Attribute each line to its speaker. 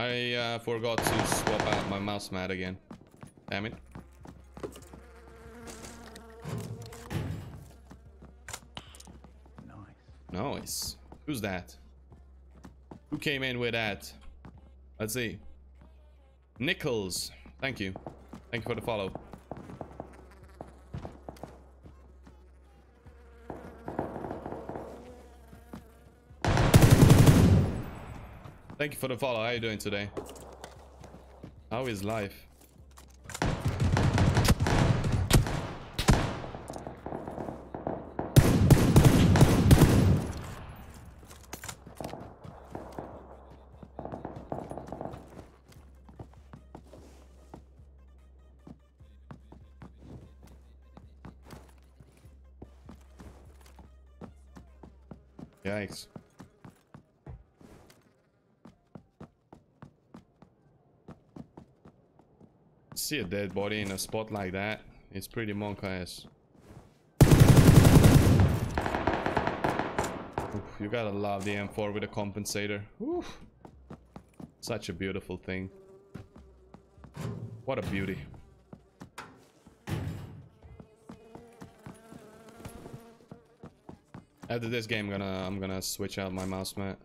Speaker 1: I uh, forgot to swap out my mouse mat again. Damn it.
Speaker 2: Nice.
Speaker 1: Nice. Who's that? Who came in with that? Let's see. Nichols. Thank you. Thank you for the follow. Thank you for the follow. How are you doing today? How is life? Yikes. See a dead body in a spot like that. It's pretty monk ass. you gotta love the M4 with a compensator. Oof. Such a beautiful thing. What a beauty. After this game, I'm gonna I'm gonna switch out my mouse mat.